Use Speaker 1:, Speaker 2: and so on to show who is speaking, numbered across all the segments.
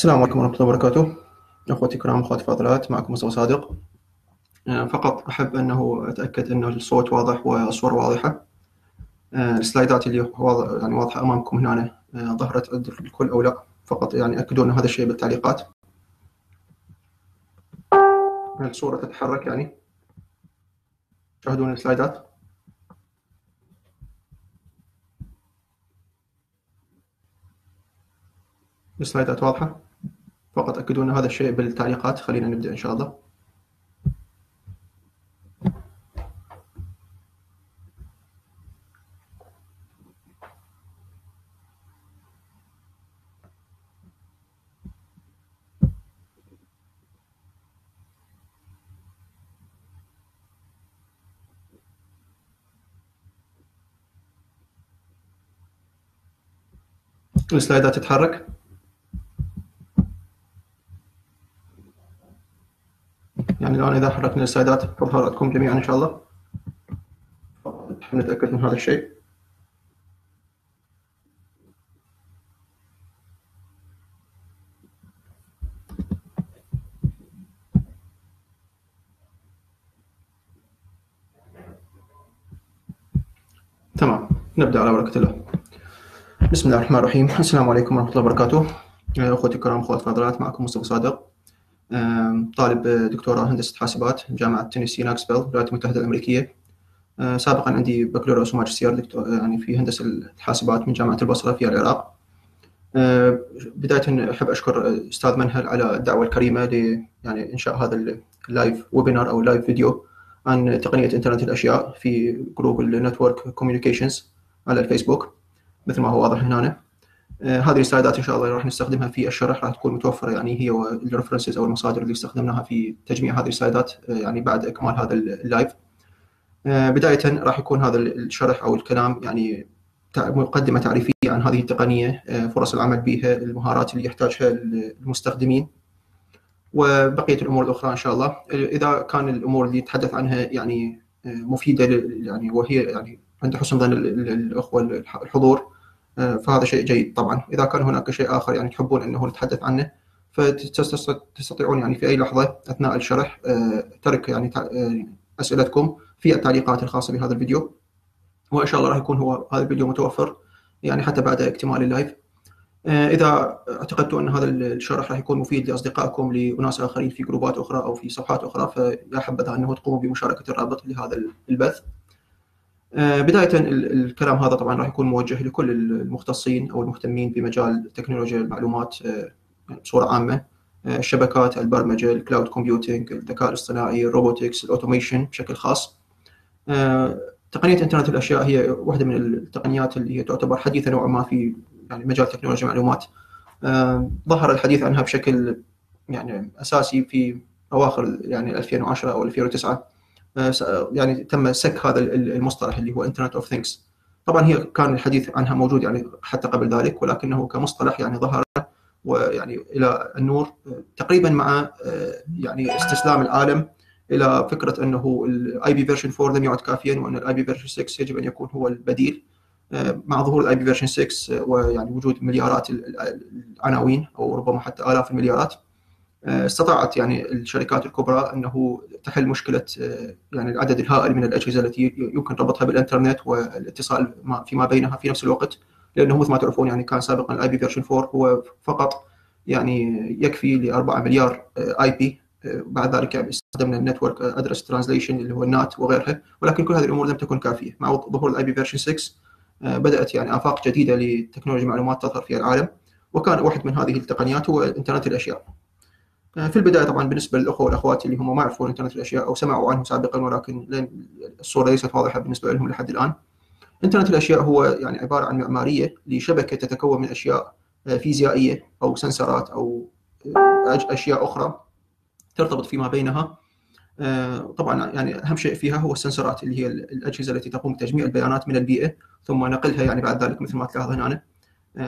Speaker 1: السلام عليكم ورحمة الله وبركاته. أخوتي الكرام أخواتي الفاضلات معكم مصطفى صادق. آه، فقط أحب أنه أتأكد أنه الصوت واضح والصور واضحة. آه، السلايدات اللي واضح يعني واضحة أمامكم هنا آه، ظهرت عند الكل أو لا فقط يعني أكدوا أن هذا الشيء بالتعليقات. الصورة تتحرك يعني. تشاهدون السلايدات. السلايدات واضحة. فقط أكدوا أن هذا الشيء بالتعليقات. خلينا نبدأ إن شاء الله. السلايدات تتحرك يعني الآن إذا حركنا السلايدات تظهر لكم جميعا إن شاء الله. نتأكد من هذا الشيء. تمام. نبدأ على بركة الله. بسم الله الرحمن الرحيم. السلام عليكم ورحمة الله وبركاته. أخوتي الكرام أخوات الفاضلات معكم مصطفى صادق. طالب دكتوراه هندسة حاسبات جامعة تينيسي ناكسفيل الولايات المتحدة الأمريكية. سابقا عندي بكالوريوس وماجستير دكتور يعني في هندسة الحاسبات من جامعة البصرة في العراق. بداية أحب أشكر أستاذ منهل على الدعوة الكريمة ل يعني إنشاء هذا ال live webinar أو ال live video عن تقنية إنترنت الأشياء في group ال network communications على الفيسبوك. مثل ما هو واضح هنا. آه، هذه ال slides ات إن شاء الله راح نستخدمها في الشرح راح تكون متوفرة يعني هي وال references أو المصادر اللي استخدمناها في تجميع هذه ال slides ات آه، يعني بعد إكمال هذا ال live. آه، بداية راح يكون هذا الشرح أو الكلام يعني مقدمة تعريفية عن هذه التقنية فرص العمل بها المهارات اللي يحتاجها المستخدمين وبقية الأمور الأخرى إن شاء الله. إذا كان الأمور اللي يتحدث عنها يعني مفيدة يعني وهي يعني عند حسن ظن الأخوة الحضور آه، فهذا شيء جيد طبعا. إذا كان هناك شيء آخر يعني تحبون إنه نتحدث عنه فتستطيعون يعني في أي لحظة أثناء الشرح آه، ترك يعني آه، أسئلتكم في التعليقات الخاصة بهذا الفيديو. وإن شاء الله راح يكون هو هذا الفيديو متوفر يعني حتى بعد اكتمال اللايف. إذا اعتقدتوا أن هذا الشرح راح يكون مفيد لأصدقائكم لأناس آخرين في جروبات أخرى أو في صفحات أخرى فيا حبذا أنه تقوموا بمشاركة الرابط لهذا البث. آه، بداية الكلام هذا طبعا راح يكون موجه لكل المختصين أو المهتمين بمجال تكنولوجيا المعلومات آه، بصورة عامة. آه، الشبكات البرمجة ال cloud computing الذكاء الاصطناعي ال robotics ال automation بشكل خاص. تقنية إنترنت الأشياء هي واحدة من التقنيات اللي هي تعتبر حديثة نوعا ما في يعني مجال تكنولوجيا المعلومات ظهر الحديث عنها بشكل يعني أساسي في أواخر يعني 2010 أو 2009 آه، يعني تم سك هذا المصطلح اللي هو Internet of Things طبعا هي كان الحديث عنها موجود يعني حتى قبل ذلك ولكنه كمصطلح يعني ظهر ويعني إلى النور آه، تقريبا مع آه، يعني استسلام العالم إلى فكرة أنه ال IP version 4 لم يعد كافيا وأن ال IP version 6 يجب أن يكون هو البديل. مع ظهور ال IP version 6 ويعني وجود مليارات العناوين أو ربما حتى آلاف المليارات. آه، استطاعت يعني الشركات الكبرى أنه تحل مشكلة آه، يعني العدد الهائل من الأجهزة التي يمكن ربطها بالإنترنت والاتصال فيما بينها في نفس الوقت لأنه مثل ما تعرفون يعني كان سابقا ال IP version 4 هو فقط يعني يكفي ل 4 مليار I آه، P بعد ذلك يعني استخدمنا ال network address translation اللي هو ال NAT وغيرها ولكن كل هذه الأمور لم تكن كافية. مع ظهور ال IP version 6 بدأت يعني آفاق جديدة لتكنولوجيا المعلومات تظهر في العالم وكان واحد من هذه التقنيات هو إنترنت الأشياء. آه، في البداية طبعا بالنسبة للأخوة والأخوات اللي هم ما يعرفون انترنت الأشياء أو سمعوا عنه سابقا ولكن الصورة ليست واضحة بالنسبة لهم لحد الآن. إنترنت الأشياء هو يعني عبارة عن معمارية لشبكة تتكون من أشياء آه، فيزيائية أو سنسرات أو آه، أشياء أخرى ترتبط فيما بينها. طبعا يعني أهم شيء فيها هو السنسرات اللي هي الأجهزة التي تقوم بتجميع البيانات من البيئة ثم نقلها يعني بعد ذلك مثل ما تلاحظ هنا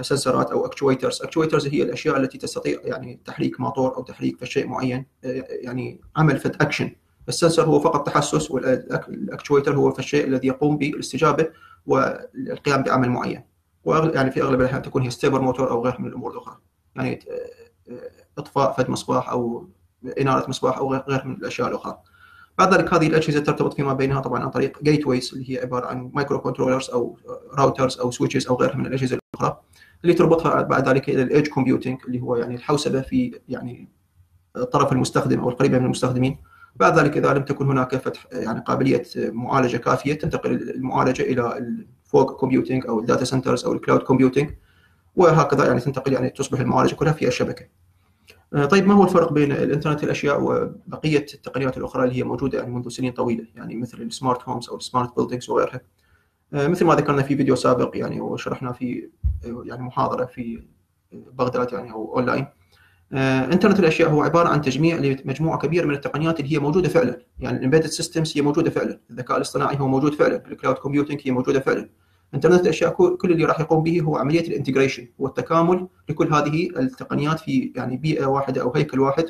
Speaker 1: sensor ات أو actuators actuators هي الأشياء التي تستطيع يعني تحريك موتور أو تحريك شيء معين آه، يعني عمل فد action ال sensor هو فقط تحسس وال actuator هو الشيء الذي يقوم بالاستجابة والقيام بعمل معين. يعني في اغلب الاحيان تكون هي stepper motor أو غيرها من الأمور الأخرى. يعني إطفاء فد مصباح أو إنارة مصباح أو غير من الأشياء الأخرى. بعد ذلك هذه الأجهزة ترتبط فيما بينها طبعا عن طريق gateways اللي هي عبارة عن microcontrollers أو routers أو switches أو غيرها من الأجهزة الأخرى اللي تربطها بعد ذلك إلى ال edge computing اللي هو يعني الحوسبة في يعني طرف المستخدم أو القريبة من المستخدمين بعد ذلك إذا لم تكن هناك فتح يعني قابلية معالجة كافية تنتقل المعالجة إلى ال fog computing أو ال data centers أو ال cloud computing وهكذا يعني تنتقل يعني تصبح المعالجة كلها في الشبكة. آه، طيب ما هو الفرق بين الإنترنت الأشياء وبقية التقنيات الأخرى اللي هي موجودة يعني منذ سنين طويلة؟ يعني مثل ال smart homes أو ال smart buildings وغيرها. آه، مثل ما ذكرنا في فيديو سابق يعني وشرحنا في يعني محاضرة في بغداد يعني أو أونلاين. آه، إنترنت الأشياء هو عبارة عن تجميع لمجموعة كبيرة من التقنيات اللي هي موجودة فعلا. يعني ال embedded systems هي موجودة فعلا. الذكاء الاصطناعي هو موجود فعلا. ال cloud computing هي موجودة فعلا. انترنت الاشياء كل اللي راح يقوم به هو عملية ال integration والتكامل لكل هذه التقنيات في يعني بيئة واحدة أو هيكل واحد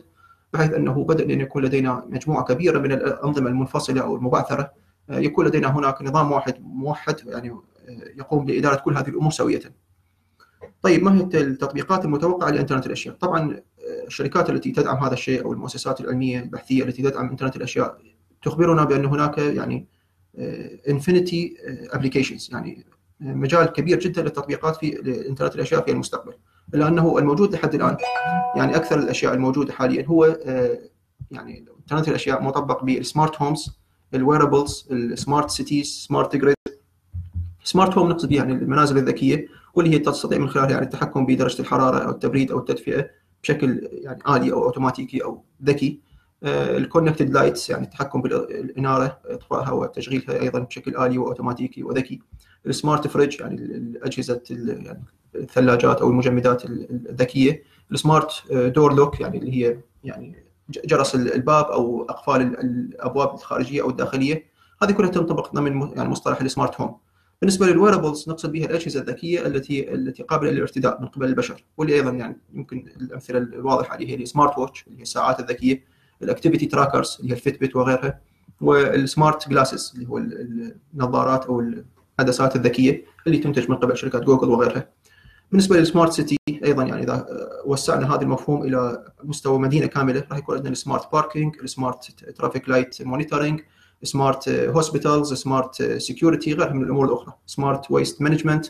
Speaker 1: بحيث أنه بدل أن يكون لدينا مجموعة كبيرة من الأنظمة المنفصلة أو المبعثرة آه، يكون لدينا هناك نظام واحد موحد يعني آه، يقوم بإدارة كل هذه الأمور سوية. طيب ما هي التطبيقات المتوقعة لإنترنت الأشياء؟ طبعا الشركات التي تدعم هذا الشيء أو المؤسسات العلمية البحثية التي تدعم إنترنت الأشياء تخبرنا بأن هناك يعني infinity آه، applications يعني آه، مجال كبير جدا للتطبيقات في انترنت الأشياء في المستقبل. إلا أنه الموجود لحد الآن يعني أكثر الأشياء الموجودة حاليا هو آه، يعني إنترنت الأشياء مطبق بال smart homes ال wearables ال smart cities smart grid smart home نقصد يعني المنازل الذكية واللي هي تستطيع من خلالها يعني التحكم بدرجة الحرارة أو التبريد أو التدفئة بشكل يعني آلي أو أوتوماتيكي أو ذكي. ال connected lights يعني التحكم بالإنارة إطفائها وتشغيلها أيضا بشكل آلي وأوتوماتيكي وذكي. ال smart fridge يعني الأجهزة يعني الثلاجات أو المجمدات الذكية. ال smart door lock يعني اللي هي يعني جرس الباب أو أقفال الأبواب الخارجية أو الداخلية. هذه كلها تنطبق ضمن يعني مصطلح ال smart home بالنسبة لل wearables نقصد بها الأجهزة الذكية التي التي قابلة للارتداء من قبل البشر. واللي أيضا يعني يمكن الأمثلة الواضحة عليها هي ال smart watch اللي هي الساعات الذكية. ال activity trackers اللي هي ال Fitbit وغيرها وال smart glasses اللي هو النظارات أو العدسات الذكية اللي تنتج من قبل شركات جوجل وغيرها. بالنسبة لل smart city أيضا يعني إذا وسعنا هذا المفهوم إلى مستوى مدينة كاملة راح يكون عندنا ال smart parking ال smart traffic light monitoring smart hospitals smart security غيرها من الأمور الأخرى. smart waste management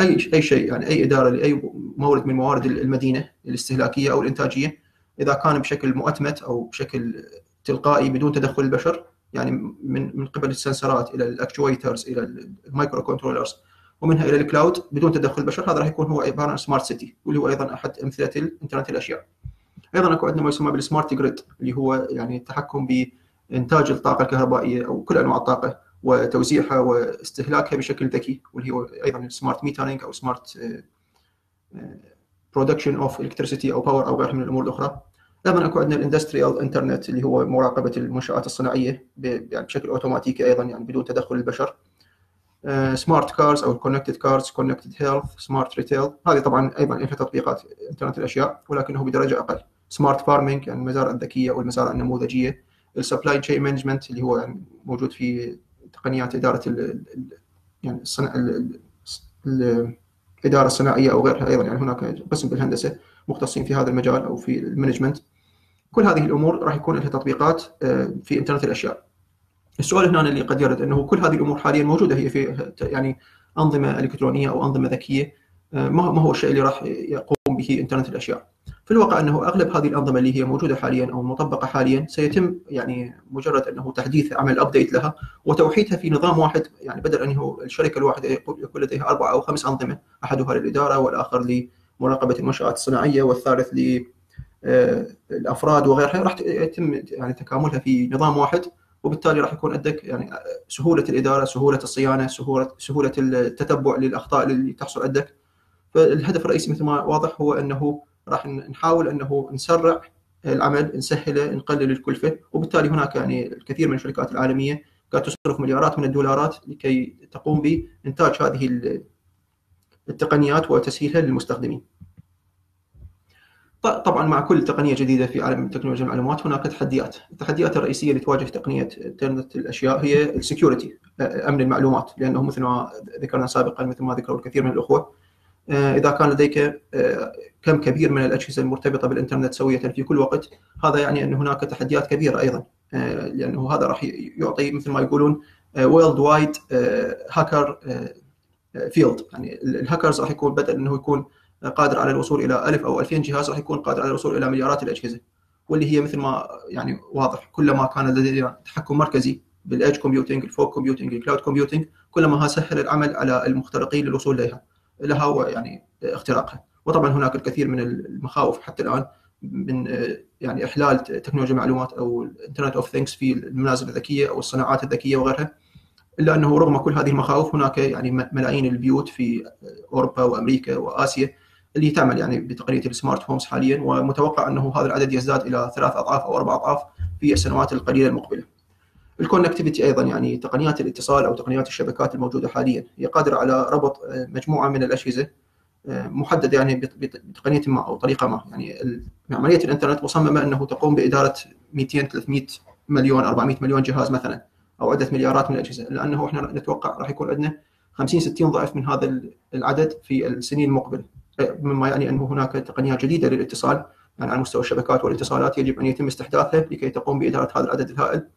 Speaker 1: أي أي شيء يعني أي إدارة لأي مورد من موارد المدينة الاستهلاكية أو الإنتاجية إذا كان بشكل مؤتمت أو بشكل تلقائي بدون تدخل البشر يعني من من قبل ال sensor ات إلى ال actuators إلى ال microcontrollers ومنها إلى ال cloud بدون تدخل البشر هذا راح يكون هو عبارة عن smart city واللي هو أيضا أحد أمثلة الإنترنت الأشياء. أيضا أكو عندنا ما يسمى بال smart grid اللي هو يعني التحكم ب انتاج الطاقة الكهربائية أو كل أنواع الطاقة وتوزيعها واستهلاكها بشكل ذكي واللي هو أيضا ال smart metering أو smart production of electricity أو power أو غيرها من الأمور الأخرى أيضا اكو عندنا ال industrial internet اللي هو مراقبة المنشآت الصناعية يعني بشكل أوتوماتيكي أيضا يعني بدون تدخل البشر. smart cars أو connected cars connected health smart retail هذه طبعا أيضا لها تطبيقات إنترنت الأشياء ولكنه بدرجة أقل. smart farming يعني المزارع الذكية أو المزارع النموذجية. ال supply chain management اللي هو يعني موجود في تقنيات إدارة ال يعني الصنع الإدارة الصناعية أو غيرها أيضا. يعني هناك قسم بالهندسة مختصين في هذا المجال أو في ال management كل هذه الأمور راح يكون لها تطبيقات آه، في إنترنت الأشياء. السؤال هنا اللي قد يرد إنه كل هذه الأمور حاليا موجودة هي في يعني أنظمة إلكترونية أو أنظمة ذكية آه، ما هو الشيء اللي راح يقوم به إنترنت الأشياء. في الواقع إنه أغلب هذه الأنظمة اللي هي موجودة حاليا أو مطبقة حاليا سيتم يعني مجرد إنه تحديث عمل update لها وتوحيدها في نظام واحد يعني بدل إنه الشركة الواحدة يكون لديها أربع أو خمس أنظمة أحدها للإدارة والآخر لمراقبة المنشآت الصناعية والثالث للافراد وغيرها راح يتم يعني تكاملها في نظام واحد وبالتالي راح يكون عندك يعني سهولة الإدارة، سهولة الصيانة، سهولة سهولة التتبع للأخطاء اللي تحصل عندك. فالهدف الرئيسي مثل ما واضح هو أنه راح نحاول أنه نسرع العمل نسهله نقلل الكلفة وبالتالي هناك يعني الكثير من الشركات العالمية قاعد تصرف مليارات من الدولارات لكي تقوم بإنتاج هذه التقنيات وتسهيلها للمستخدمين. طبعا مع كل تقنية جديدة في عالم تكنولوجيا المعلومات هناك تحديات، التحديات الرئيسية اللي تواجه تقنية انترنت الأشياء هي السكيورتي أمن المعلومات لأنه مثل ما ذكرنا سابقا مثل ما ذكروا الكثير من الأخوة إذا كان لديك كم كبير من الأجهزة المرتبطة بالإنترنت سوية في كل وقت هذا يعني أن هناك تحديات كبيرة أيضا لأنه هذا راح يعطي مثل ما يقولون worldwide hacker field يعني الهاكرز راح يكون بدل إنه يكون قادر على الوصول إلى 1000 أو 2000 جهاز راح يكون قادر على الوصول إلى مليارات الأجهزة واللي هي مثل ما يعني واضح كلما كان لدينا تحكم مركزي بال edge computing ال fog computing ال cloud computing كلما سهل العمل على المخترقين للوصول اليها لها ويعني اختراقها. وطبعا هناك الكثير من المخاوف حتى الآن من يعني إحلال تكنولوجيا المعلومات أو ال internet of things في المنازل الذكية أو الصناعات الذكية وغيرها إلا أنه رغم كل هذه المخاوف هناك يعني ملايين البيوت في أوروبا وأمريكا وآسيا اللي تعمل يعني بتقنية ال smart homes حاليا ومتوقع أنه هذا العدد يزداد إلى ثلاث أضعاف أو أربع أضعاف في السنوات القليلة المقبلة. الكونكتيفيتي أيضا يعني تقنيات الاتصال أو تقنيات الشبكات الموجودة حاليا هي قادرة على ربط مجموعة من الاجهزه محددة يعني بتقنيه ما أو طريقة ما. يعني عمليه الإنترنت مصممة أنه تقوم بإدارة 200 300 مليون 400 مليون جهاز مثلا أو عده مليارات من الأجهزة. لأنه إحنا نتوقع راح يكون عندنا 50 60 ضعف من هذا العدد في السنين المقبلة. مما يعني أنه هناك تقنيات جديدة للاتصال يعني على مستوى الشبكات والاتصالات يجب أن يتم استحداثها لكي تقوم بإدارة هذا العدد الهائل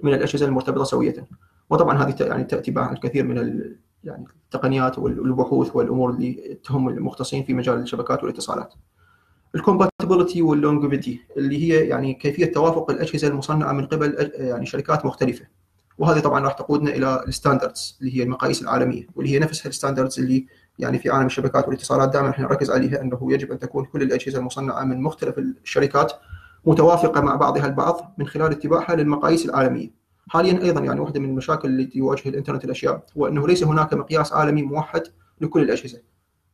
Speaker 1: من الأجهزة المرتبطة سويه. وطبعا هذه يعني تأتي مع الكثير من يعني التقنيات والبحوث والأمور اللي تهم المختصين في مجال الشبكات والاتصالات. ال compatibility وال longevity اللي هي يعني كيفية توافق الأجهزة المصنعة من قبل يعني شركات مختلفة. وهذه طبعا راح تقودنا إلى ال standards اللي هي المقاييس العالمية واللي هي نفسها ال standards اللي يعني في عالم الشبكات والاتصالات دائما إحنا نركز عليها انه يجب أن تكون كل الأجهزة المصنعة من مختلف الشركات متوافقة مع بعضها البعض من خلال اتباعها للمقاييس العالمية. حاليا أيضا يعني واحدة من المشاكل التي تواجه الإنترنت الأشياء هو أنه ليس هناك مقياس عالمي موحد لكل الأجهزة.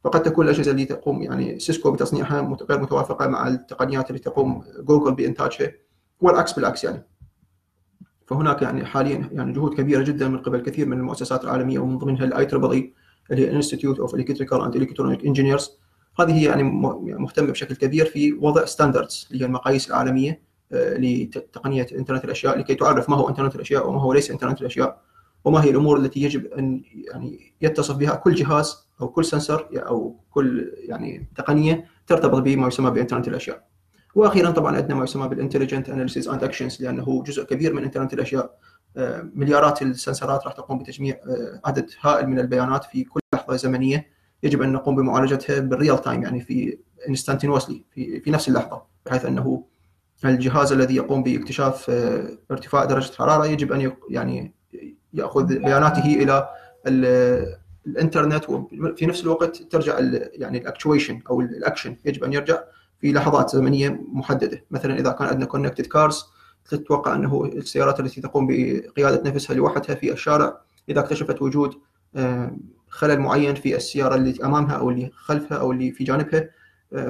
Speaker 1: فقد تكون الأجهزة اللي تقوم يعني سيسكو بتصنيعها غير متوافقة مع التقنيات اللي تقوم جوجل بإنتاجها والعكس بالعكس يعني. فهناك يعني حاليا يعني جهود كبيرة جدا من قبل كثير من المؤسسات العالمية ومن ضمنها ال I triple اللي هي Institute of Electrical and Electronic Engineers هذه هي يعني مهتمة بشكل كبير في وضع standards اللي هي المقاييس العالمية لتقنية إنترنت الأشياء لكي تعرف ما هو إنترنت الأشياء وما هو ليس إنترنت الأشياء وما هي الأمور التي يجب أن يعني يتصف بها كل جهاز أو كل sensor أو كل يعني تقنية ترتبط بما يسمى بإنترنت الأشياء. وأخيرا طبعا عندنا ما يسمى بال intelligent analysis and actions لأنه جزء كبير من إنترنت الأشياء مليارات ال sensor ات راح تقوم بتجميع عدد هائل من البيانات في كل لحظة زمنية. يجب أن نقوم بمعالجتها بال real time يعني في instantaneously في في نفس اللحظة بحيث أنه الجهاز الذي يقوم باكتشاف ارتفاع درجة الحراره يجب أن يعني يأخذ بياناته إلى الإنترنت وفي نفس الوقت ترجع يعني ال actuation أو الاكشن يجب أن يرجع في لحظات زمنية محددة. مثلا إذا كان عندنا connected cars تتوقع أنه السيارات التي تقوم بقيادة نفسها لوحدها في الشارع إذا اكتشفت وجود خلل معين في السيارة اللي أمامها أو اللي خلفها أو اللي في جانبها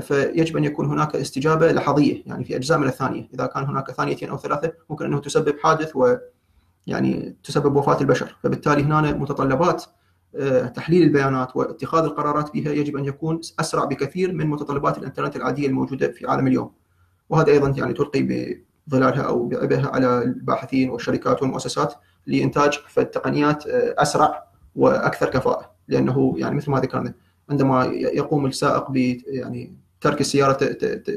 Speaker 1: فيجب أن يكون هناك استجابة لحظية يعني في أجزاء من الثانية. إذا كان هناك ثانيتين أو ثلاثة ممكن أنه تسبب حادث و يعني تسبب وفاة البشر. فبالتالي هنا متطلبات تحليل البيانات واتخاذ القرارات بها يجب أن يكون أسرع بكثير من متطلبات الإنترنت العادية الموجودة في عالم اليوم. وهذا أيضا يعني تلقي ظلالها أو بعبئها على الباحثين والشركات والمؤسسات لإنتاج التقنيات أسرع وأكثر كفاءة لأنه يعني مثل ما ذكرنا عندما يقوم السائق ب يعني ترك السيارة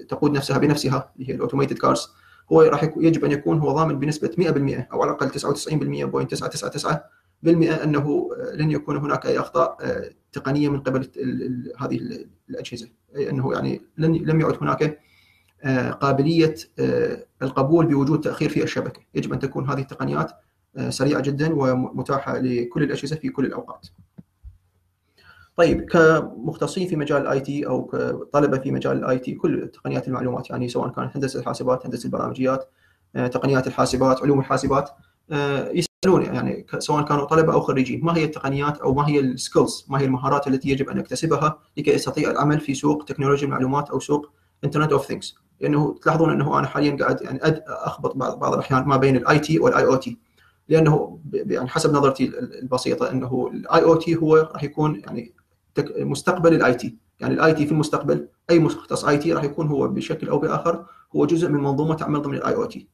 Speaker 1: تقود نفسها بنفسها اللي هي ال automated cars هو راح يجب أن يكون هو ضامن بنسبة 100% أو على الأقل 99.999% أنه لن يكون هناك أي أخطاء تقنية من قبل هذه الأجهزة أنه يعني لن لم يعد هناك قابلية القبول بوجود تأخير في الشبكة، يجب أن تكون هذه التقنيات سريعة جدا ومتاحة لكل الأجهزة في كل الأوقات. طيب كمختصين في مجال ال IT أو كطلبة في مجال ال IT كل تقنيات المعلومات يعني سواء كانت هندسة الحاسبات، هندسة البرامجيات، تقنيات الحاسبات، علوم الحاسبات يسالون يعني سواء كانوا طلبة أو خريجين ما هي التقنيات أو ما هي ال skills ما هي المهارات التي يجب أن اكتسبها لكي استطيع العمل في سوق تكنولوجيا المعلومات أو سوق Internet of Things لأنه تلاحظون أنه أنا حاليا قاعد يعني أخبط بعض بعض الأحيان ما بين ال IT وال IoT لأنه يعني حسب نظرتي البسيطة أنه ال IoT هو راح يكون يعني مستقبل ال IT يعني ال IT في المستقبل أي مختص IT راح يكون هو بشكل أو بآخر هو جزء من منظومة تعمل ضمن ال IoT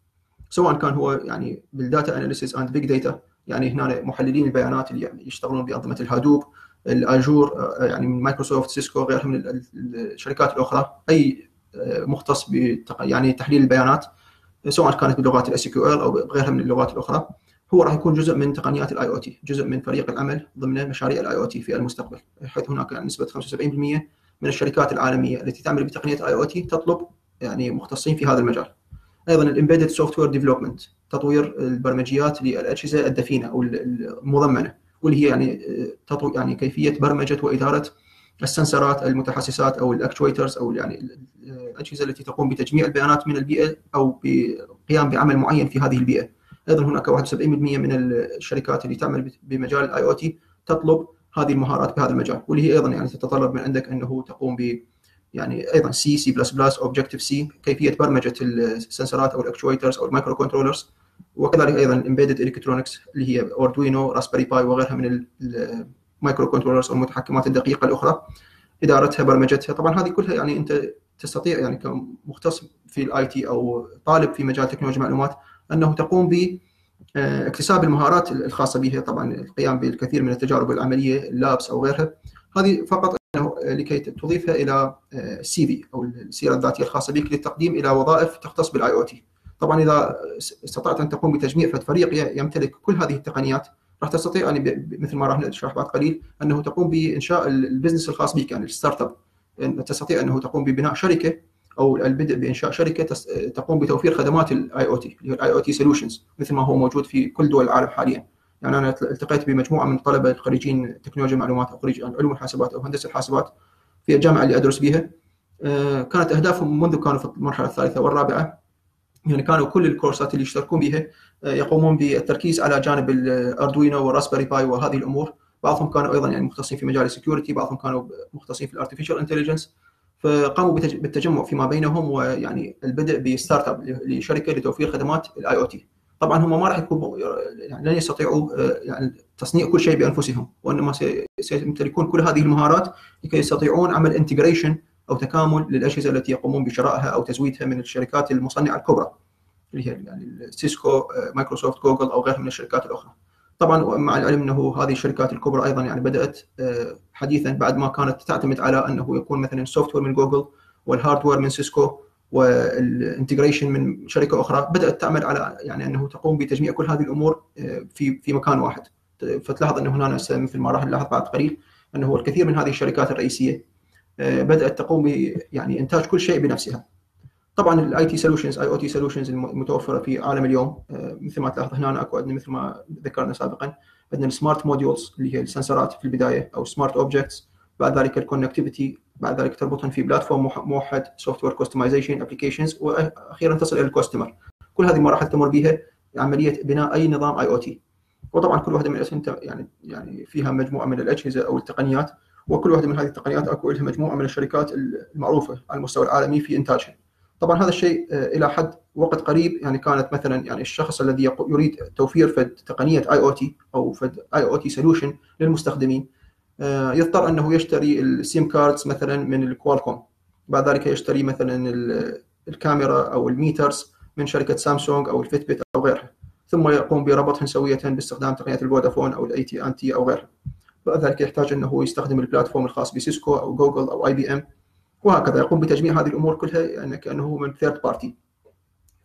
Speaker 1: سواء كان هو يعني بال data analysis and big data يعني هنا محللين البيانات اللي يعني يشتغلون بأنظمة ال Hadoop الاجور يعني من مايكروسوفت سيسكو غيرها من الشركات الأخرى. أي مختص يعني تحليل البيانات سواء كانت بلغات ال SQL أو غيرها من اللغات الأخرى هو راح يكون جزء من تقنيات ال IoT، جزء من فريق العمل ضمن مشاريع ال IoT في المستقبل، حيث هناك نسبة 75% من الشركات العالمية التي تعمل بتقنيه ال IoT تطلب يعني مختصين في هذا المجال. أيضا ال embedded software development تطوير البرمجيات للأجهزة الدفينة أو المضمنة واللي هي يعني تطوير يعني كيفية برمجة وإدارة السنسرات المتحسسات أو ال actuators أو يعني الأجهزة التي تقوم بتجميع البيانات من البيئة أو بقيام بعمل معين في هذه البيئة. أيضا هناك 71% من الشركات اللي تعمل بمجال ال IoT تطلب هذه المهارات بهذا المجال واللي هي أيضا يعني تتطلب من عندك أنه تقوم ب يعني أيضا C C++ Objective-C كيفية برمجة السنسرات أو ال actuators أو ال microcontrollers وكذلك أيضا embedded electronics اللي هي Arduino Raspberry Pi وغيرها من ال microcontrollers أو المتحكمات الدقيقة الأخرى ادارتها برمجتها. طبعا هذه كلها يعني أنت تستطيع يعني كمختص في ال IT أو طالب في مجال تكنولوجيا المعلومات أنه تقوم ب اكتساب المهارات الخاصة بها. طبعا القيام بالكثير من التجارب العملية ال labs أو غيرها. هذه فقط لكي تضيفها إلى ال CV أو السيرة الذاتية الخاصة بك للتقديم إلى وظائف تختص بال IoT. طبعا إذا استطعت أن تقوم بتجميع فريق يمتلك كل هذه التقنيات راح تستطيع يعني مثل ما راح نشرح بعد قليل أنه تقوم بإنشاء ال business الخاص بك يعني ال startup تستطيع أنه تقوم ببناء شركة أو البدء بإنشاء شركة تقوم بتوفير خدمات ال IoT اللي هو ال IoT solutions مثل ما هو موجود في كل دول العالم حاليا. يعني أنا التقيت بمجموعة من الطلبه خريجين تكنولوجيا المعلومات أو خريج علوم الحاسبات أو هندسة الحاسبات في الجامعة اللي أدرس بها كانت أهدافهم منذ كانوا في المرحلة الثالثة والرابعة يعني كانوا كل الكورسات اللي يشتركون بها يقومون بالتركيز على جانب ال Arduino وال Raspberry Pi وهذه الأمور. بعضهم كانوا أيضا يعني مختصين في مجال ال security بعضهم كانوا مختصين في ال artificial intelligence فقاموا بالتجمع فيما بينهم ويعني البدء ب startup لشركة لتوفير خدمات ال IoT طبعا هم ما راح يكونوا يعني لن يستطيعوا يعني تصنيع كل شيء بأنفسهم وإنما سيمتلكون كل هذه المهارات لكي يستطيعون عمل integration أو تكامل للأجهزة التي يقومون بشرائها أو تزويدها من الشركات المصنعة الكبرى. اللي هي يعني سيسكو مايكروسوفت جوجل أو غيرها من الشركات الأخرى. طبعا مع العلم إنه هذه الشركات الكبرى أيضا يعني بدأت حديثا بعد ما كانت تعتمد على إنه يكون مثلا ال software من جوجل وال hardware من سيسكو وال integration من شركة أخرى بدأت تعمل على يعني إنه تقوم بتجميع كل هذه الأمور في في مكان واحد فتلاحظ إنه هنا مثل ما راح نلاحظ بعد قليل إنه الكثير من هذه الشركات الرئيسية بدأت تقوم يعني إنتاج كل شيء بنفسها طبعا ال IT solutions IoT solutions المتوفرة في عالم اليوم مثل ما تلاحظ هنا أكو عندنا مثل ما ذكرنا سابقا عندنا ال smart modules اللي هي السنسرات في البداية أو smart objects بعد ذلك ال connectivity بعد ذلك تربطهم في platform موحد software customization applications وأخيرا تصل إلى ال customer كل هذه مراحل تمر بها عملية بناء أي نظام IoT وطبعا كل واحدة من الاسهم يعني يعني فيها مجموعة من الأجهزة أو التقنيات وكل واحدة من هذه التقنيات أكو لها مجموعة من الشركات المعروفة على المستوى العالمي في إنتاجها. طبعا هذا الشيء إلى حد وقت قريب يعني كانت مثلا يعني الشخص الذي يريد توفير فد تقنية IoT أو فد IoT solution للمستخدمين يضطر أنه يشتري ال SIM cards مثلا من الكوالكوم بعد ذلك يشتري مثلا الكاميرا أو ال meters من شركة سامسونج أو ال Fitbit أو غيرها. ثم يقوم بربطهن سوية باستخدام تقنية الفودافون أو الاي تي ان تي أو غيرها. بعد ذلك يحتاج أنه يستخدم ال platform الخاص بسيسكو أو جوجل أو IBM وهكذا يقوم بتجميع هذه الأمور كلها يعني كأنه من third party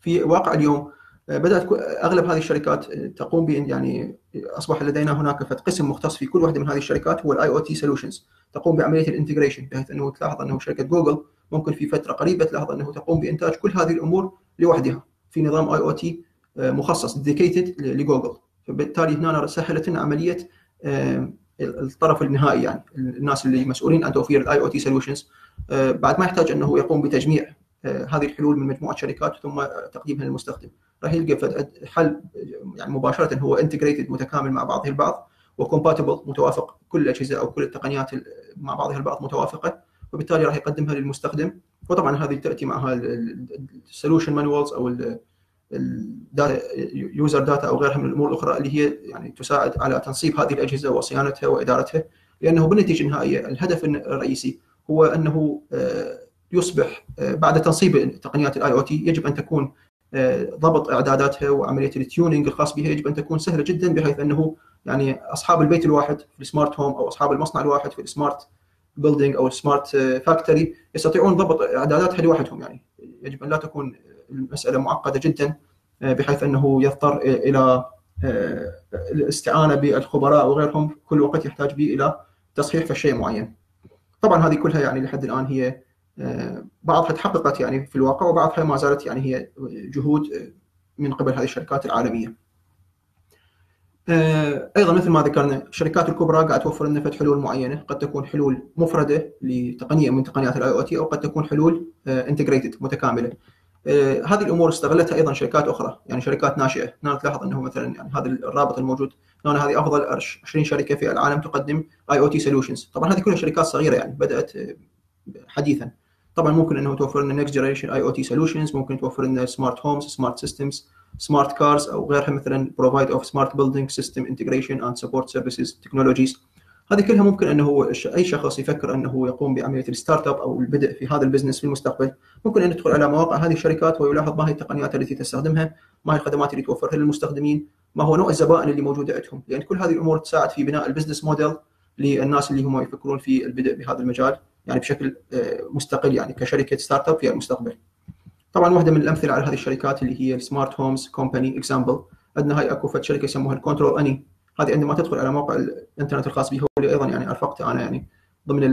Speaker 1: في واقع اليوم بدأت أغلب هذه الشركات تقوم ب يعني أصبح لدينا هناك قسم مختص في كل واحدة من هذه الشركات هو ال IoT solutions تقوم بعمليه ال integration بحيث أنه تلاحظ أنه شركة جوجل ممكن في فترة قريبة تلاحظ أنه تقوم بإنتاج كل هذه الأمور لوحدها في نظام IoT مخصص dedicated لجوجل. فبالتالي هنا سهلت لنا عملية الطرف النهائي يعني الناس اللي مسؤولين عن توفير ال IoT solutions بعد ما يحتاج أنه يقوم بتجميع هذه الحلول من مجموعة شركات ثم تقديمها للمستخدم. راح يلقى حل يعني مباشرة هو integrated متكامل مع بعضه البعض و compatible متوافق كل الأجهزة أو كل التقنيات مع بعضها البعض متوافقة وبالتالي راح يقدمها للمستخدم. وطبعا هذه تأتي معها ال solution manuals أو ال data user data أو غيرها من الأمور الأخرى اللي هي يعني تساعد على تنصيب هذه الأجهزة وصيانتها وإدارتها لأنه بالنتيجة النهائية الهدف الرئيسي هو أنه يصبح بعد تنصيب تقنيات ال IoT يجب أن تكون ضبط إعداداتها وعملية ال tuning الخاص بها. يجب أن تكون سهلة جدا بحيث أنه يعني أصحاب البيت الواحد في ال smart home أو أصحاب المصنع الواحد في ال smart building أو ال smart factory يستطيعون ضبط إعداداتها لوحدهم يعني. يجب أن لا تكون المسألة معقدة جدا بحيث أنه يضطر إلى الاستعانة بالخبراء وغيرهم. كل وقت يحتاج به إلى تصحيح في شيء معين. طبعا هذه كلها يعني لحد الآن هي بعضها تحققت يعني في الواقع وبعضها ما زالت يعني هي جهود من قبل هذه الشركات العالمية. أيضا مثل ما ذكرنا الشركات الكبرى قاعد توفر لنا حلول معينة قد تكون حلول مفردة لتقنية من تقنيات ال IoT أو قد تكون حلول integrated متكاملة. هذه الأمور استغلتها أيضا شركات أخرى يعني شركات ناشئة هنا تلاحظ أنه مثلا يعني هذا الرابط الموجود هنا هذه أفضل 20 شركة في العالم تقدم IoT solutions طبعا هذه كلها شركات صغيرة يعني بدأت حديثا. طبعا ممكن انه توفر لنا next generation IoT solutions ممكن توفر لنا smart homes smart systems smart cars أو غيرها مثلا provider of smart building system integration and support services technologies هذه كلها ممكن إنه أي شخص يفكر إنه يقوم بعملية ال start up أو البدء في هذا ال business في المستقبل ممكن ان يدخل على مواقع هذه الشركات ويلاحظ ما هي التقنيات التي تستخدمها ما هي الخدمات اللي توفرها للمستخدمين. ما هو نوع الزبائن اللي موجوده عندهم. لأن كل هذه الأمور تساعد في بناء ال business model للناس اللي هم يفكرون في البدء بهذا المجال يعني بشكل مستقل يعني كشركة start up في المستقبل. طبعا واحدة من الأمثلة على هذه الشركات اللي هي ال smart homes company example عندنا هاي أكو شركة يسموها ال Control4 هذه عندما تدخل على موقع الإنترنت الخاص به واللي أيضا يعني أرفقت أنا يعني ضمن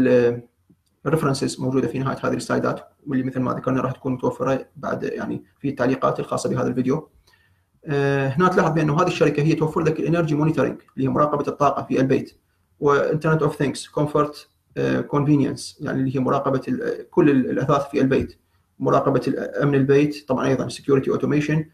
Speaker 1: ال references موجودة في نهاية هذه ال slide ات واللي مثل ما ذكرنا راح تكون متوفرة بعد يعني في التعليقات الخاصة بهذا الفيديو. هنا تلاحظ بأنه هذه الشركة هي توفر لك ال energy monitoring اللي هي مراقبة الطاقة في البيت و internet of things comfort convenience يعني اللي هي مراقبة كل الأثاث في البيت. مراقبة أمن البيت طبعا أيضا security automation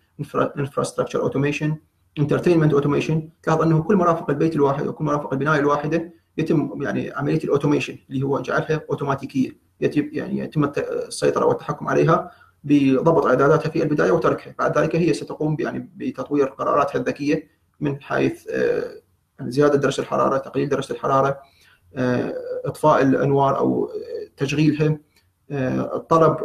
Speaker 1: infrastructure automation entertainment automation تلاحظ أنه كل مرافق البيت الواحد وكل مرافق البناية الواحدة يتم يعني عملية ال automation اللي هو جعلها أوتوماتيكية. يتم يعني يتم السيطرة والتحكم عليها. بضبط أعداداتها في البداية وتركها. بعد ذلك هي ستقوم يعني بتطوير قراراتها الذكية من حيث زيادة درجة الحرارة تقليل درجة الحرارة إطفاء الأنوار أو تشغيلها طلب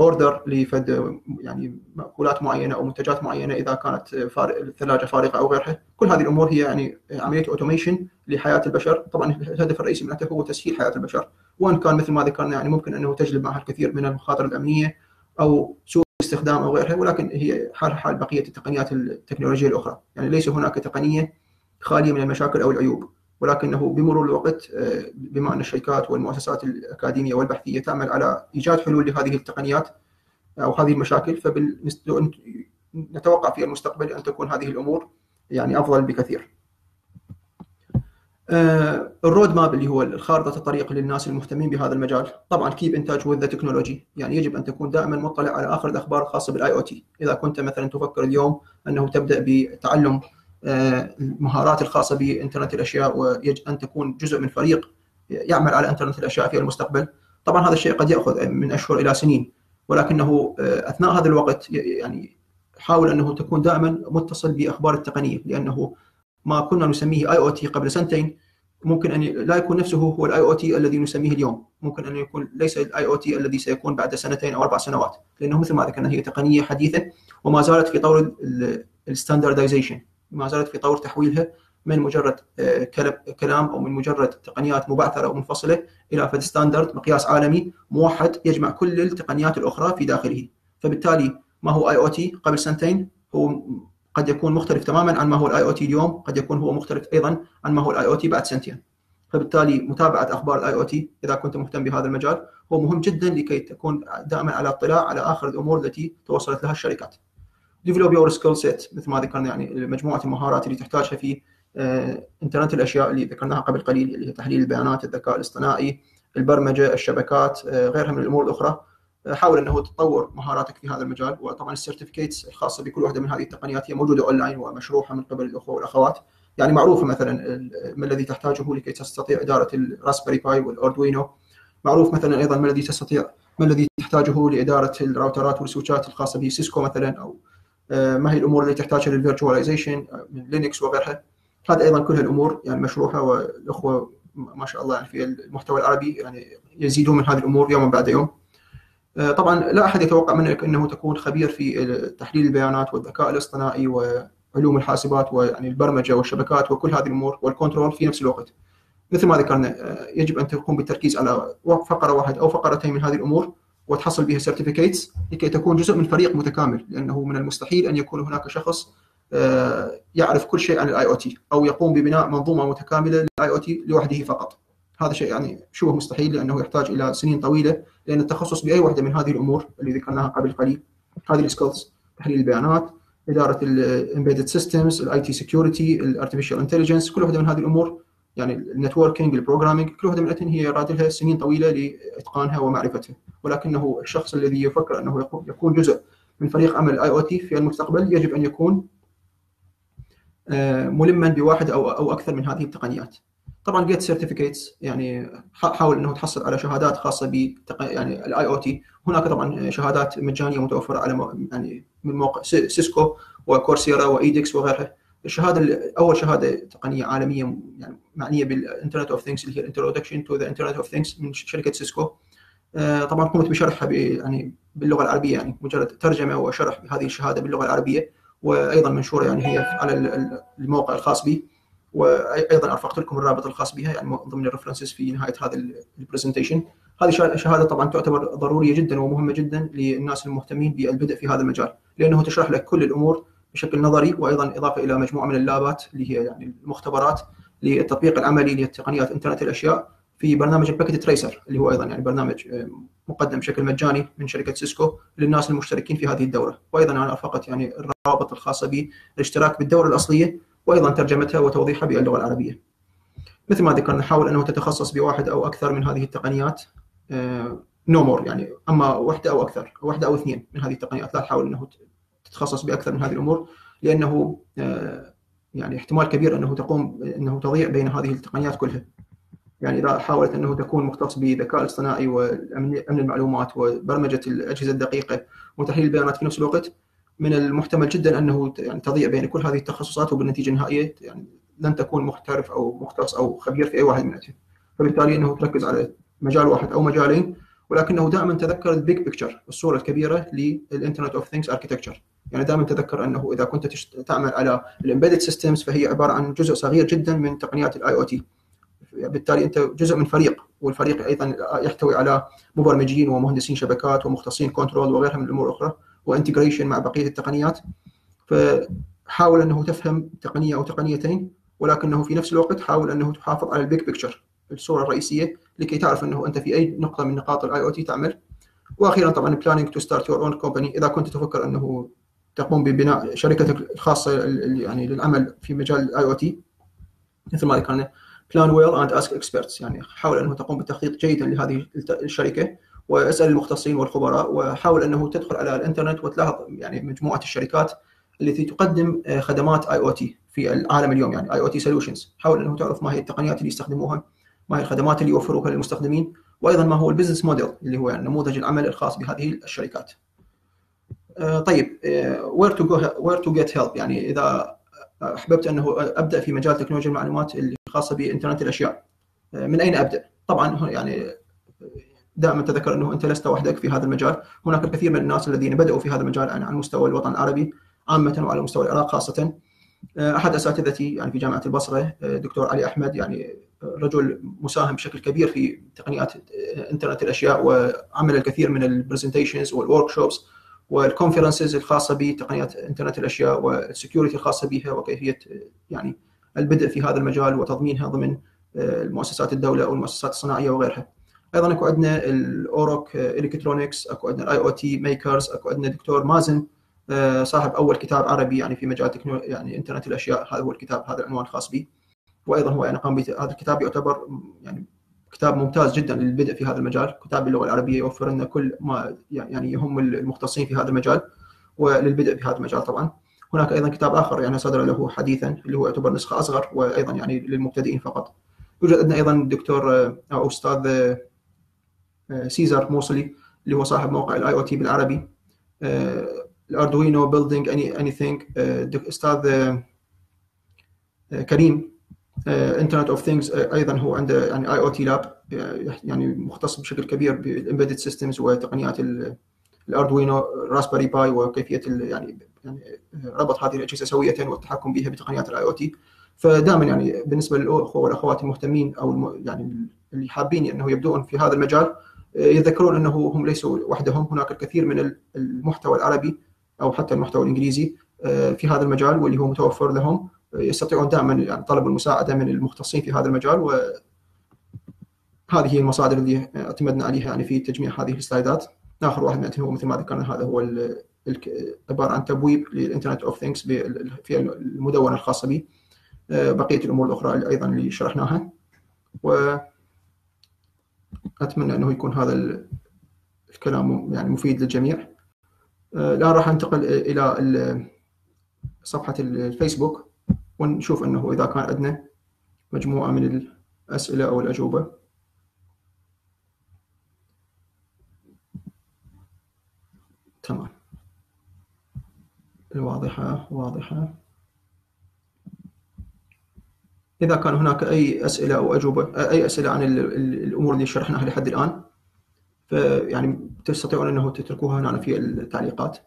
Speaker 1: order لفد يعني مأكولات معينة أو منتجات معينة إذا كانت الثلاجه فارغه أو غيرها، كل هذه الأمور هي يعني عملية automation لحياة البشر، طبعا الهدف الرئيسي منها هو تسهيل حياة البشر، وإن كان مثل ما ذكرنا يعني ممكن أنه تجلب معها الكثير من المخاطر الأمنية أو سوء استخدام أو غيرها ولكن هي حال حال بقية التقنيات التكنولوجية الأخرى، يعني ليس هناك تقنية خالية من المشاكل أو العيوب. ولكنه بمرور الوقت بما أن الشركات والمؤسسات الأكاديمية والبحثية تعمل على إيجاد حلول لهذه التقنيات أو هذه المشاكل فنتوقع في المستقبل أن تكون هذه الأمور يعني أفضل بكثير. ال road map اللي هو الخارطة الطريق للناس المهتمين بهذا المجال. طبعا keep in touch with technology يعني يجب أن تكون دائما مطلع على آخر الأخبار الخاصة بال IoT إذا كنت مثلا تفكر اليوم أنه تبدأ بتعلم المهارات الخاصة بإنترنت الأشياء ويجب أن تكون جزء من فريق يعمل على إنترنت الأشياء في المستقبل طبعا هذا الشيء قد يأخذ من أشهر إلى سنين. ولكنه أثناء هذا الوقت يعني حاول أنه تكون دائما متصل بأخبار التقنية لأنه ما كنا نسميه IoT قبل سنتين. ممكن أن لا يكون نفسه هو ال IoT الذي نسميه اليوم. ممكن أن يكون ليس ال IoT الذي سيكون بعد سنتين أو أربع سنوات. لأنه مثل ما ذكرنا هي تقنية حديثة وما زالت في طور ال standardization ما زالت في طور تحويلها من مجرد كلام أو من مجرد تقنيات مبعثرة أو منفصلة إلى فد standard مقياس عالمي موحد يجمع كل التقنيات الأخرى في داخله. فبالتالي ما هو IoT قبل سنتين؟ هو قد يكون مختلف تماما عن ما هو ال IoT اليوم قد يكون هو مختلف أيضا عن ما هو ال IoT بعد سنتين. فبالتالي متابعة أخبار ال IoT إذا كنت مهتم بهذا المجال هو مهم جدا لكي تكون دائما على اطلاع على آخر الأمور التي توصلت لها الشركات. develop your skill set مثل ما ذكرنا يعني مجموعة المهارات اللي تحتاجها في انترنت الأشياء اللي ذكرناها قبل قليل اللي هي تحليل البيانات الذكاء الاصطناعي البرمجة الشبكات غيرها من الأمور الأخرى. حاول إنه تطور مهاراتك في هذا المجال وطبعا ال certificates الخاصة بكل واحدة من هذه التقنيات هي موجودة اونلاين ومشروحة من قبل الأخوة والأخوات. يعني معروفة مثلا ما الذي تحتاجه لكي تستطيع إدارة ال Raspberry Pi وال Arduino معروف مثلا أيضا ما الذي تستطيع ما الذي تحتاجه لإدارة الراوترات والسويتشات الخاصة ب Cisco مثلا أو ما هي الأمور التي تحتاجها لل virtualization من Linux وغيرها. هذه أيضا كلها الأمور يعني مشروحة والأخوة ما شاء الله يعني في المحتوى العربي يعني يزيدون من هذه الأمور يوما بعد يوم. طبعا لا أحد يتوقع منك إنه تكون خبير في تحليل البيانات والذكاء الاصطناعي وعلوم الحاسبات ويعني البرمجة والشبكات وكل هذه الأمور وال control في نفس الوقت. مثل ما ذكرنا يجب أن تقوم بالتركيز على فقرة واحدة أو فقرتين من هذه الأمور وتحصل بها certificates لكي تكون جزء من فريق متكامل لأنه من المستحيل أن يكون هناك شخص يعرف كل شيء عن ال IoT أو يقوم ببناء منظومة متكاملة لل IoT لوحده فقط. هذا شيء يعني شبه مستحيل لأنه يحتاج إلى سنين طويلة لأن التخصص بأي واحدة من هذه الأمور اللي ذكرناها قبل قليل هذه ال skills تحليل البيانات إدارة ال embedded systems ال IT security ال artificial intelligence كل واحدة من هذه الأمور يعني ال networking ال programming كل واحدة منها هي يراد لها سنين طويلة لإتقانها ومعرفتها. ولكنه الشخص الذي يفكر أنه يكون جزء من فريق عمل IoT في المستقبل يجب أن يكون ملما بواحد أو أو أكثر من هذه التقنيات. طبعا get certificates يعني حاول إنه تحصل على شهادات خاصة ب يعني ال IoT هناك طبعا شهادات مجانية متوفرة على يعني من موقع Cisco و Coursera و edX وغيرها. الشهادة أول شهادة تقنية عالمية يعني معنية بال internet of things اللي هي ال introduction to the internet of things من شركة Cisco. طبعا قمت بشرحها يعني باللغة العربية يعني مجرد ترجمة وشرح هذه الشهادة باللغة العربية وأيضا منشورة يعني هي على الموقع الخاص بي. وأيضا أرفقت لكم الرابط الخاص بها يعني ضمن ال references في نهاية هذا ال presentation هذه شهاده طبعا تعتبر ضرورية جدا ومهمة جدا للناس المهتمين بالبدء في هذا المجال لأنه تشرح لك كل الأمور بشكل نظري وأيضا إضافة إلى مجموعة من اللابات اللي هي يعني المختبرات للتطبيق العملي لتقنيات إنترنت الأشياء في برنامج ال Packet Tracer اللي هو أيضا يعني برنامج مقدم بشكل مجاني من شركة Cisco للناس المشتركين في هذه الدورة. وأيضا أنا أرفقت يعني الروابط الخاصه بالاشتراك بالدورة الأصلية وأيضا ترجمتها وتوضيحها باللغة العربية. مثل ما ذكرنا نحاول أنه تتخصص بواحد أو أكثر من هذه التقنيات no more يعني أما واحدة أو أكثر واحدة أو اثنين من هذه التقنيات لا تحاول أنه تتخصص بأكثر من هذه الأمور لأنه يعني احتمال كبير أنه تقوم أنه تضيع بين هذه التقنيات كلها. يعني إذا حاولت أنه تكون مختص بالذكاء الاصطناعي وامن المعلومات وبرمجة الأجهزة الدقيقة وتحليل البيانات في نفس الوقت من المحتمل جدا أنه يعني تضيع بين كل هذه التخصصات وبالنتيجة النهائية يعني لن تكون محترف أو مختص أو خبير في أي واحد منها فبالتالي إنه تركز على مجال واحد أو مجالين ولكنه دائما تذكر ال big picture الصورة الكبيرة لل internet of things architecture يعني دائما تذكر أنه إذا كنت تعمل على ال embedded systems فهي عبارة عن جزء صغير جدا من تقنيات ال IoT بالتالي أنت جزء من فريق والفريق أيضا يحتوي على مبرمجين ومهندسين شبكات ومختصين control وغيرها من الأمور الأخرى. و integration مع بقية التقنيات فحاول أنه تفهم تقنية أو تقنيتين ولكنه في نفس الوقت حاول أنه تحافظ على ال big picture الصورة الرئيسية لكي تعرف أنه أنت في أي نقطة من نقاط ال IoT تعمل. وأخيرا طبعا planning to start your own company إذا كنت تفكر أنه تقوم ببناء شركتك الخاصة يعني للعمل في مجال ال IoT مثل ما ذكرنا plan well and ask experts يعني حاول أنه تقوم بتخطيط جيدا لهذه الشركة. واسأل المختصين والخبراء وحاول أنه تدخل على الإنترنت وتلاحظ يعني مجموعة الشركات التي تقدم خدمات IoT في العالم اليوم يعني IoT solutions حاول أنه تعرف ما هي التقنيات اللي يستخدموها ما هي الخدمات اللي يوفروها للمستخدمين وأيضا ما هو ال business model اللي هو يعني نموذج العمل الخاص بهذه الشركات. طيب where to go where to get help يعني إذا أحببت أنه أبدأ في مجال تكنولوجيا المعلومات اللي خاصة بإنترنت الأشياء. من أين أبدأ؟ طبعا يعني دائما تذكر أنه أنت لست وحدك في هذا المجال، هناك الكثير من الناس الذين بدأوا في هذا المجال على مستوى الوطن العربي عامة وعلى مستوى العراق خاصة. أحد أساتذتي يعني في جامعة البصرة دكتور علي أحمد يعني رجل مساهم بشكل كبير في تقنيات إنترنت الأشياء وعمل الكثير من ال presentations وال workshops وال conferences الخاصة بتقنيات إنترنت الأشياء وال security الخاصة بها وكيفية يعني البدء في هذا المجال وتضمينها ضمن المؤسسات الدولة أو المؤسسات الصناعية وغيرها. أيضا أكو عندنا ال Uruk Electronics أكو عندنا ال IoT Makers أكو عندنا دكتور مازن صاحب أول كتاب عربي يعني في مجال تكنو يعني إنترنت الأشياء. هذا هو الكتاب هذا العنوان الخاص به وأيضا هو يعني قام هذا الكتاب يعتبر يعني كتاب ممتاز جدا للبدء في هذا المجال. كتاب باللغة العربية يوفر لنا كل ما يعني يهم المختصين في هذا المجال وللبدء في هذا المجال طبعا. هناك أيضا كتاب آخر يعني صدر له حديثا اللي هو يعتبر نسخة أصغر وأيضا يعني للمبتدئين فقط. يوجد عندنا أيضا الدكتور أو أستاذ سيزر موصلي اللي هو صاحب موقع ال IoT بالعربي. ال Arduino building any anything أستاذ كريم internet of things أيضا هو عنده يعني IoT lab يعني مختص بشكل كبير بال embedded systems وتقنيات ال Arduino Raspberry Pi وكيفية يعني يعني ربط هذه الأجهزة سويه والتحكم بها بتقنيات ال IoT فدائما يعني بالنسبة للاخوه والاخوات المهتمين أو يعني اللي حابين إنه يبدون في هذا المجال يذكرون أنه هم ليسوا وحدهم. هناك الكثير من المحتوى العربي أو حتى المحتوى الإنجليزي في هذا المجال واللي هو متوفر لهم. يستطيعون دائما يعني طلب المساعدة من المختصين في هذا المجال. و هذه هي المصادر اللي اعتمدنا عليها يعني في تجميع هذه ال slideات. آخر واحد هو مثل ما ذكرنا هذا هو عبارة عن تبويب لل internet of things في المدونة الخاصة به بقية الأمور الأخرى أيضا اللي شرحناها. و أتمنى أنه يكون هذا الكلام يعني مفيد للجميع. الان راح انتقل إلى صفحة الفيسبوك ونشوف أنه إذا كان عندنا مجموعة من الأسئلة أو الأجوبة. تمام. الواضحة واضحة. إذا كان هناك أي أسئلة أو أجوبة أي أسئلة عن الأمور اللي شرحناها لحد الآن فيعني تستطيعون أنه تتركوها هنا في التعليقات.